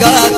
God.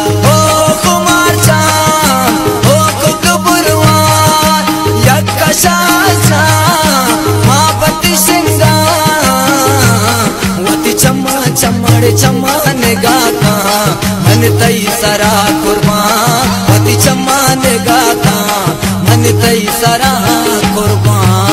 चमड़ चमान गा कहाँ मन तई सरा कुर्बान पति चमान गा कहाँ मन तई सरा कुर्बान